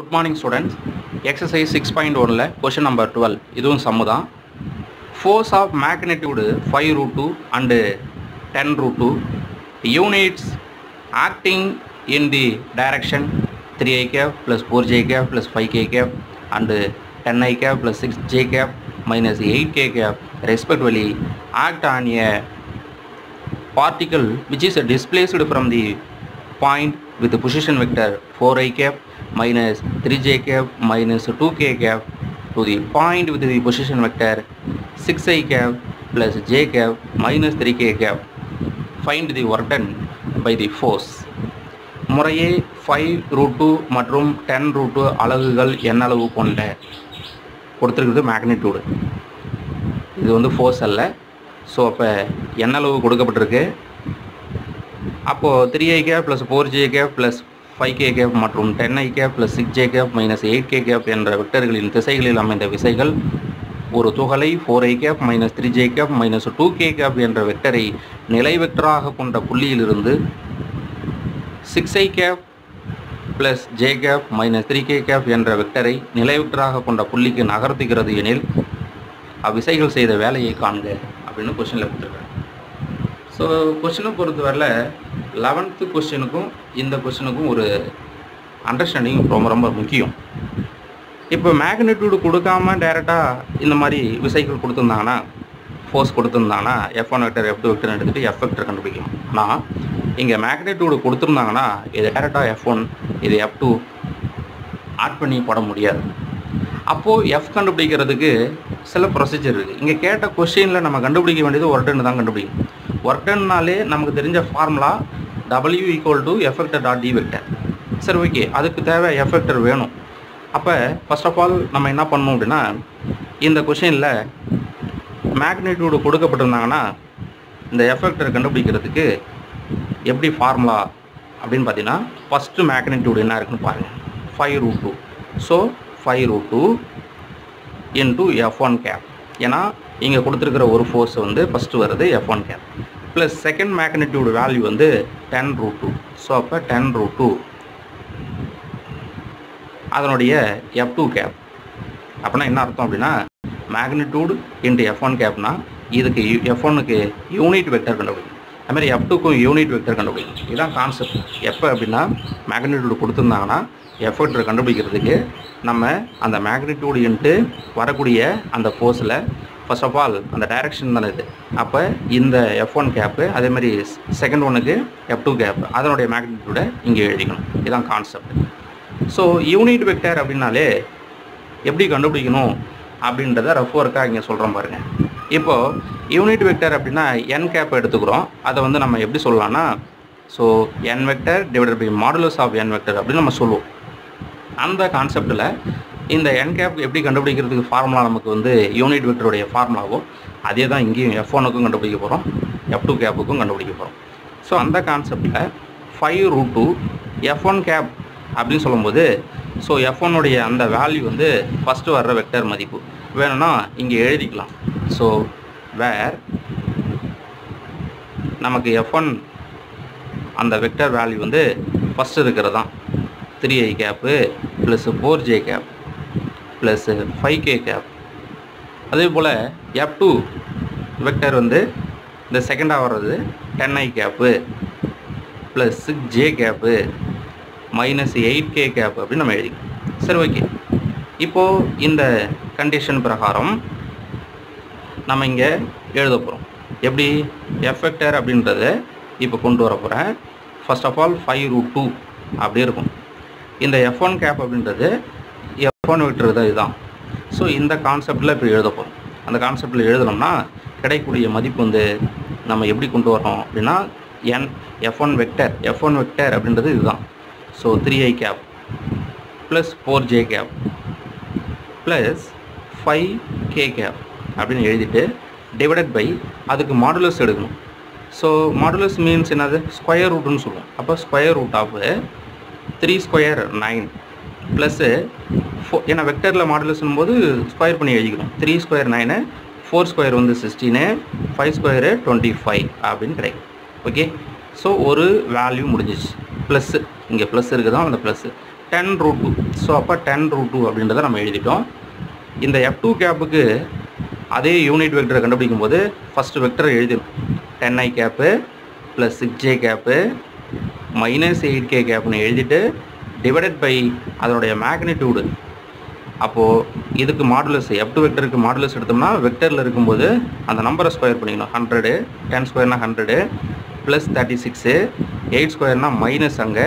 Good morning students exercise six point ஒனில் question number twelve இதுவும் சம்மு தான். Forces of magnitude five root two and ten root two units acting in the direction three i cap plus four j cap plus five k cap and ten i cap plus six j cap minus eight k cap respectively act on a particle which is displaced from the point with the position vector 4i cap minus 3j cap minus 2k cap to the point with the position vector 6i cap plus j cap minus 3k cap. Find the work done by the force. முறையே five root two மற்றும் ten root two அலகுகள் என்ன அளவு கொண்ட கொடுத்துருக்குது magnitude இது வந்து force அல்ல. ஸோ அப்போ என்ன அளவு கொடுக்கப்பட்டிருக்கு? அப்போது three i cap plus four g cap plus five k cap மற்றும் ten i cap plus six j cap minus eight k cap என்ற வெக்டர்களின் திசைகளில் அமைந்த விசைகள் ஒரு துகளை four i cap minus three j cap minus two k cap என்ற வெக்டரை நிலை வெக்டராக கொண்ட புள்ளியிலிருந்து six i cap plus j cap minus three k cap என்ற வெக்டரை நிலை வெக்டராக கொண்ட புள்ளிக்கு நகர்த்துகிறது எனில் அவ்விசைகள் செய்த வேலையை காண்க அப்படின்னு கொஷினில் கொடுத்துருக்காங்க. ஸோ கொஷினை பொறுத்தவரையில் லெவன்த்து கொஸ்டினுக்கும் இந்த கொஸ்டினுக்கும் ஒரு அண்டர்ஸ்டாண்டிங் ரொம்ப ரொம்ப முக்கியம். இப்போ மேக்னிடியூடு கொடுக்காம டைரெக்டாக இந்த மாதிரி விசைகள் கொடுத்துருந்தாங்கன்னா ஃபோர்ஸ் கொடுத்துருந்தாங்கன்னா F one vector F two vector எடுத்துகிட்டு எஃப் வெக்டர் ஆனால் இங்கே மேக்னிடியூடு கொடுத்துருந்தாங்கன்னா இது டேரெக்டாக எஃப் ஒன் இது எஃப் டூ ஆட் பண்ணி போட முடியாது. அப்போது எஃப் கண்டுபிடிக்கிறதுக்கு சில ப்ரொசீஜர் இருக்குது இங்கே கேட்ட கொஷினில் நம்ம கண்டுபிடிக்க வேண்டியது ஒரு டன்னு தான் கண்டுபிடிக்கும் ஒர்க் டன்னாலே நமக்கு தெரிஞ்ச formula W equal to F vector dot D vector சரி ஓகே அதுக்கு தேவை எஃபெக்டர் வேணும். அப்போ ஃபர்ஸ்ட் ஆஃப் ஆல் நம்ம என்ன பண்ணணும் அப்படின்னா இந்த கொஷினில் மேக்னிடியூடு கொடுக்கப்பட்டிருந்தாங்கன்னா இந்த எஃபெக்டர் கண்டுபிடிக்கிறதுக்கு எப்படி ஃபார்முலா அப்படின்னு பார்த்தீங்கன்னா ஃபஸ்ட்டு மேக்னிடியூடு என்ன இருக்குன்னு பாருங்கள் five root two so five root two into F one cap ஏன்னா இங்கே கொடுத்துருக்கிற ஒரு ஃபோர்ஸ் வந்து ஃபஸ்ட்டு வருது F one cap plus second magnitude value வந்து டென் ரூட் டூ ஸோ அப்போ டென் ரூட் டூ அதனுடைய எஃப் டூ கேப் அப்படின்னா என்ன அர்த்தம் அப்படின்னா மேக்னிடியூடு இன்ட்டு எஃப் ஒன் கேப்னா இதுக்கு எஃப் ஒன்னுக்கு யூனிட் வெக்டர் கண்டுபிடிக்கும். அதுமாதிரி எஃப் டூக்கும் யூனிட் வெக்டர் கண்டுபிடிக்கும். இதுதான் கான்செப்ட் எப்போ அப்படின்னா மேக்னிடியூடு கொடுத்துருந்தாங்கன்னா எஃபெக்டர் கண்டுபிடிக்கிறதுக்கு நம்ம அந்த மேக்னிடியூடு இன்ட்டு வரக்கூடிய அந்த ஃபோர்ஸில் ஃபர்ஸ்ட் ஆஃப் ஆல் அந்த டைரக்ஷன் தானே இது. அப்போ இந்த எஃப் ஒன் கேப்பு அதேமாதிரி செகண்ட் ஒனுக்கு எஃப் டூ கேப் அதனுடைய மேக்னிடியூடை இங்கே எழுதிக்கணும். இதுதான் கான்செப்ட் ஸோ யூனிட் வெக்டர் அப்படின்னாலே எப்படி கண்டுபிடிக்கணும் அப்படின்றத ரஃப் ஒர்க்காக இங்கே சொல்கிறோம் பாருங்கள் இப்போது யூனிட் வெக்டர் அப்படின்னா என் கேப் எடுத்துக்கிறோம். அதை வந்து நம்ம எப்படி சொல்லலாம்னா so N vector divided by modulus of N vector அப்படின்னு நம்ம சொல்லுவோம். அந்த கான்செப்டில் இந்த என் கேப் எப்படி கண்டுபிடிக்கிறதுக்கு ஃபார்முலா நமக்கு வந்து யூனிட் வெக்டருடைய ஃபார்முலாவோ அதே தான் இங்கேயும் எஃப் ஒனுக்கும் கண்டுபிடிக்க போகிறோம் எஃப் டூ கேப்புக்கும் கண்டுபிடிக்க போகிறோம் ஸோ அந்த கான்செப்டில் five root two F one cap அப்படின்னு சொல்லும்போது ஸோ எஃப் ஒன்னுடைய அந்த வேல்யூ வந்து ஃபஸ்ட்டு வர்ற வெக்டர் மதிப்பு. வேணும்னா இங்கே எழுதிக்கலாம். ஸோ வேர் நமக்கு எஃப் ஒன் அந்த வெக்டர் வேல்யூ வந்து ஃபஸ்ட்டு இருக்கிறது தான். Three I cap plus four J cap plus five K cap அதே போல் எஃப் டூ வெக்டர் வந்து இந்த செகண்டாக வர்றது ten I cap plus six J cap minus eight K cap அப்படின்னு நம்ம எழுதிக்கலாம். சரி ஓகே இப்போது இந்த கண்டிஷன் பிரகாரம் நம்ம இங்கே எழுத போகிறோம் எப்படி? எஃபெக்டர் அப்படின்றத இப்போ கொண்டு வர போகிறேன் first of all five root two அப்படி இருக்கும். இந்த எஃப் ஒன் கேப் அப்படின்றது எஃப் ஒன் விட்டுறது இதுதான். ஸோ இந்த கான்செப்டில் இப்போ எழுத போகிறோம் அந்த கான்செப்டில் எழுதணும்னா கிடைக்கக்கூடிய மதிப்பு வந்து நம்ம எப்படி கொண்டு வரோம் அப்படின்னா என் F one vector F one vector அப்படின்றது இதுதான். So three I cap plus four J cap plus five K cap அப்படின்னு எழுதிட்டு டிவைடட் பை அதுக்கு மாடுலஸ் எடுக்கணும். ஸோ மாடுலஸ் மீன்ஸ் என்னது? ஸ்கொயர் ரூட்டுன்னு சொல்லுவோம். அப்போ square root of three square nine plus four ஏன்னா வெக்டரில் மாடுலஸ்னும் போது ஸ்கொயர் பண்ணி எழுதிக்கணும். Three square nine four square வந்து sixteen five square twenty five அப்படின்னு கிடைக்கும். ஓகே ஸோ ஒரு வேல்யூ முடிஞ்சிச்சு ப்ளஸ்ஸு இங்கே ப்ளஸ் இருக்குதான் அந்த plus ten root two so அப்போ டென் ரூட் டூ அப்படின்றத நம்ம எழுதிட்டோம். இந்த எஃப் டூ கேப்புக்கு அதே யூனிட் வெக்டரை கண்டுபிடிக்கும் போது ஃபஸ்ட்டு வெக்டரை எழுதிடும் ten I cap plus six J cap minus eight K கேப்னு எழுதிட்டு டிவைடட் பை அதனுடைய மேக்னிடியூடு அப்போது இதுக்கு மாடுலஸ் எப் டூ வெக்டருக்கு மாடுலஸ் எடுத்தோம்னா வெக்டரில் இருக்கும்போது அந்த நம்பரை ஸ்கொயர் பண்ணிக்கணும். Hundred ten ஸ்கொயர்னா hundred plus thirty six eight ஸ்கொயர்னால் minus அங்கே.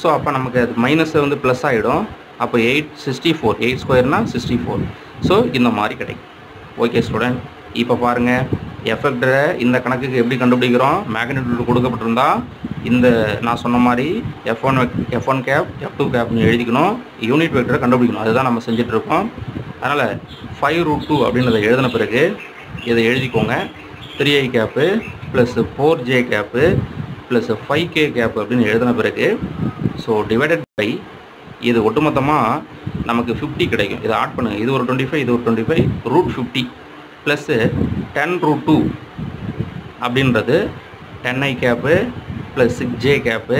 ஸோ அப்போ நமக்கு அது மைனஸ் வந்து ப்ளஸ் ஆகிடும் அப்போ எயிட் சிக்ஸ்டி ஃபோர் எயிட் ஸ்கொயர்னா சிக்ஸ்டி ஃபோர் ஸோ இந்த மாதிரி கிடைக்கும். ஓகே ஸ்டூடெண்ட் இப்போ பாருங்கள் எஃபெக்டரை இந்த கணக்குக்கு எப்படி கண்டுபிடிக்கிறோம்? மேக்னிடியூட் கொடுக்கப்பட்டிருந்தால் இந்த நான் சொன்ன மாதிரி F one F one cap F two கேப்னு எழுதிக்கணும். யூனிட் வெக்டரை கண்டுபிடிக்கணும். அதுதான் நம்ம செஞ்சுட்டு இருக்கோம் அதனால் ஃபைவ் ரூட் டூ அப்படின்றத எழுதின பிறகு இதை எழுதிக்கோங்க. Three I cap plus four J cap plus five K cap அப்படின்னு எழுதின பிறகு ஸோ டிவைடட் பை இது ஒட்டுமொத்தமாக நமக்கு ஃபிஃப்டி கிடைக்கும். இதை ஆட் பண்ணுங்கள் இது ஒரு டுவெண்ட்டி ஃபைவ் இது ஒரு twenty five root fifty plus ten root two அப்படின்றது ten I cap plus six J cap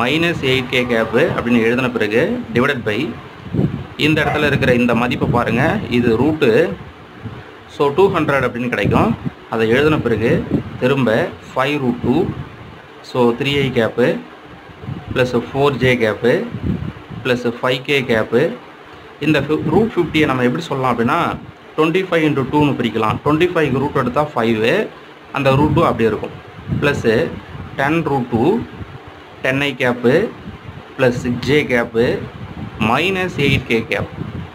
minus eight K cap அப்படின்னு எழுதின பிறகு டிவைடட் பை இந்த இடத்துல இருக்கிற இந்த மதிப்பை பாருங்கள் இது ரூட்டு ஸோ டூ ஹண்ட்ரட் அப்படின்னு கிடைக்கும். அதை எழுதின பிறகு திரும்ப five root two so three I cap plus four J cap plus five K cap இந்த ஃபி ரூட் ஃபிஃப்டியை நம்ம எப்படி சொல்லலாம் அப்படின்னா டுவெண்ட்டி ஃபைவ் இன்ட்டு டூன்னு பிரிக்கலாம். டுவெண்ட்டி ஃபைவ் ரூட் எடுத்தால் ஃபைவு அந்த ரூட் டூ அப்படியே இருக்கும். Plus ten root two ten I cap plus six J cap minus eight K cap.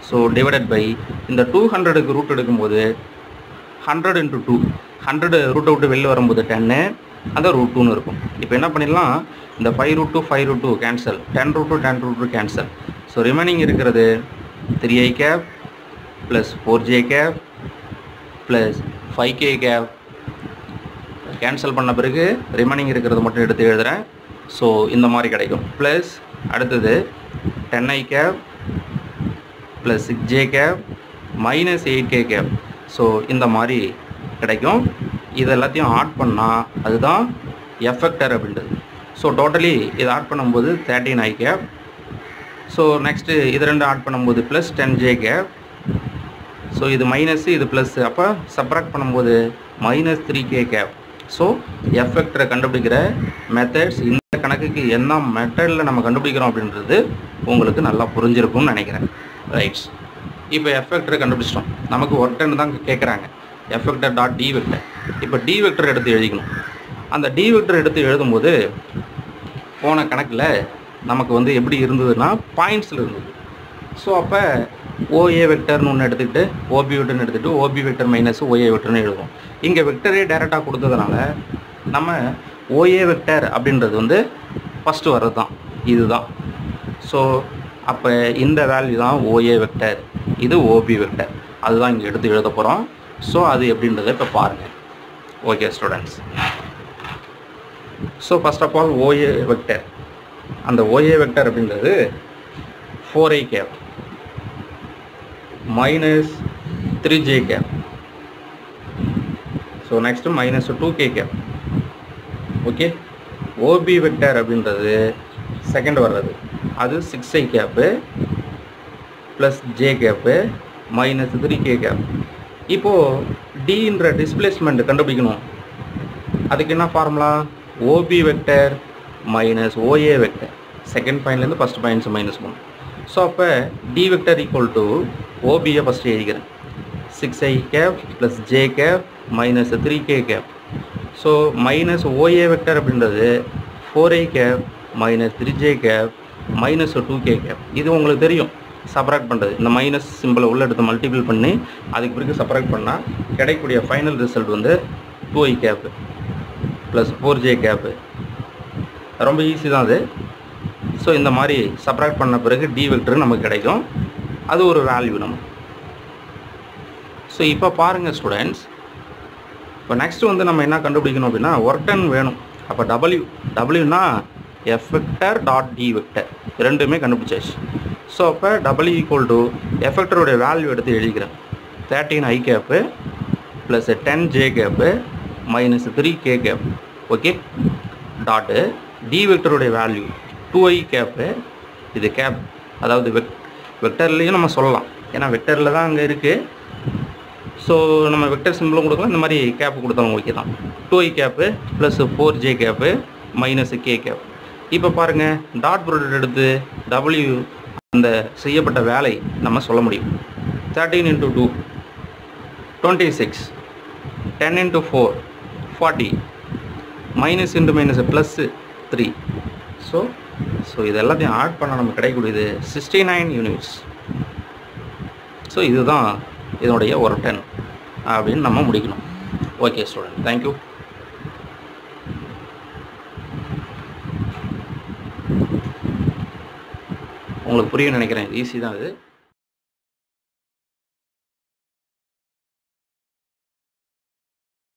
So divided by இந்த டூ ஹண்ட்ரடுக்கு ரூட் எடுக்கும்போது ஹண்ட்ரட் இன்ட்டு டூ ஹண்ட்ரடு ரூட்டை விட்டு வெளில வரும்போது டென்னு அந்த ரூட் டூன்னு இருக்கும். இப்போ என்ன பண்ணிடலாம்? இந்த five root two five root two cancel ten root two ten root two cancel so remaining இருக்கிறது three I cap plus four J cap plus five K cap cancel பண்ண பிறகு ரிமைனிங் இருக்கிறத மட்டும் எடுத்து எழுதுகிறேன் ஸோ இந்த மாதிரி கிடைக்கும். ப்ளஸ் அடுத்தது ten I cap plus six J cap minus eight K cap so இந்த மாதிரி கிடைக்கும். இது எல்லாத்தையும் ஆட் பண்ணால் அதுதான் எஃபெக்டர் அப்படின்றது. ஸோ டோட்டலி இதை ஆட் பண்ணும்போது thirteen I cap so next இது ரெண்டு ஆட் பண்ணும்போது plus ten J cap so இது மைனஸ் இது ப்ளஸ் அப்போ சப்ராக்ட் பண்ணும்போது minus three K cap so எஃபெக்டரை கண்டுபிடிக்கிற மெத்தட்ஸ் இந்த கணக்குக்கு என்ன மெத்தடில் நம்ம கண்டுபிடிக்கிறோம் அப்படின்றது உங்களுக்கு நல்லா புரிஞ்சிருக்கும்னு நினைக்கிறேன். ரைட்ஸ் இப்போ எஃபெக்டரை கண்டுபிடிச்சிட்டோம். நமக்கு ஒர்டன் தான் கேட்குறாங்க F vector dot D vector இப்போ டி வெக்டர் எடுத்து எழுதிக்கணும். அந்த டி வெக்டர் எடுத்து எழுதும்போது போன கணக்கில் நமக்கு வந்து எப்படி இருந்ததுன்னா பாயிண்ட்ஸில் இருந்தது. ஸோ அப்போ ஓஏ வெக்டர்னு ஒன்று எடுத்துக்கிட்டு ஓபி வெக்டர்னு எடுத்துகிட்டு ஓபி வெக்டர் மைனஸ் ஓஏ வெக்டர்னு எழுதுவோம். இங்கே வெக்டரே டேரெக்டாக கொடுத்ததுனால நம்ம ஓஏ வெக்டர் அப்படின்றது வந்து ஃபஸ்ட்டு வர்றது தான் இதுதான். ஸோ அப்போ இந்த வேல்யூ தான் ஓஏ வெக்டர் இது ஓபி வெக்டர் அதுதான் இங்கே எடுத்து எழுத போகிறோம் ஸோ அது எப்படின்றத இப்போ பாருங்கள் okay students so first of all OA vector அந்த ஓஏ வெக்டர் அப்படின்றது four I cap minus three J cap so next minus two K cap okay OB vector அப்படின்றது செகண்ட் வர்றது. அது six I cap plus J cap minus three K cap இப்போது டின்ற displacement கண்டுபிடிக்கணும். அதுக்கு என்ன formula OB vector minus OA vector second பாயிண்ட்லேருந்து first points minus பண்ணும் ஸோ அப்போ D vector equal to ஓபியை first எழுதிக்கிறேன் six I cap plus J cap minus three K cap so minus OA vector அப்படின்றது four I cap minus three J cap minus two K cap இது உங்களுக்கு தெரியும். Subtract பண்ணுறது இந்த minus சிம்பிளை உள்ள எடுத்து மல்டிபிள் பண்ணி அதுக்கு பிறகு சப்ராக்ட் பண்ணால் கிடைக்கக்கூடிய ஃபைனல் ரிசல்ட் வந்து two I cap plus four J cap ரொம்ப ஈஸி தான் அது. ஸோ இந்த மாதிரி சப்ராக்ட் பண்ண பிறகு டி வெக்டர் நமக்கு கிடைக்கும். அது ஒரு வேல்யூ நம்ம. ஸோ இப்போ பாருங்கள் ஸ்டூடெண்ட்ஸ் இப்போ நெக்ஸ்ட் வந்து நம்ம என்ன கண்டுபிடிக்கணும் அப்படின்னா ஒர்டன் வேணும். அப்போ W டபிள்யூனா F vector dot D vector ரெண்டுமே கண்டுபிடிச்சாச்சு. ஸோ அப்போ டபிள்யூ ஈக்குவல் டு எஃபெக்டருடைய வேல்யூ எடுத்து எழுதிக்கிறேன். Thirteen I cap plus ten J cap minus three K cap okay dot D வெக்டருடைய value two I cap இது கேப் அதாவது வெக் வெக்டர்லேயும் நம்ம சொல்லலாம். ஏன்னா வெக்டரில் தான் அங்கே இருக்குது ஸோ நம்ம வெக்டர் சிம்பிளும் கொடுக்கலாம். இந்த மாதிரி கேப் கொடுத்தாலும் ஓகே தான். Two I cap plus four J cap minus K cap இப்போ பாருங்கள் டாட் ப்ராடக்ட் எடுத்து டபிள்யூ அந்த செய்யப்பட்ட வேலை நம்ம சொல்ல முடியும். Thirteen into two twenty six ten into four forty minus into minus plus three so so இது எல்லாத்தையும் ஆட் பண்ண நமக்கு கிடைக்கக்கூடியது சிக்ஸ்டி நைன் யூனிட்ஸ் ஸோ இதுதான் இதனுடைய ஒரு டென் அப்படின்னு நம்ம முடிக்கணும். ஓகே ஸ்டூடெண்ட் தேங்க்யூ உங்களுக்கு புரியும் நினைக்கிறேன். ஈஸி தான் இது.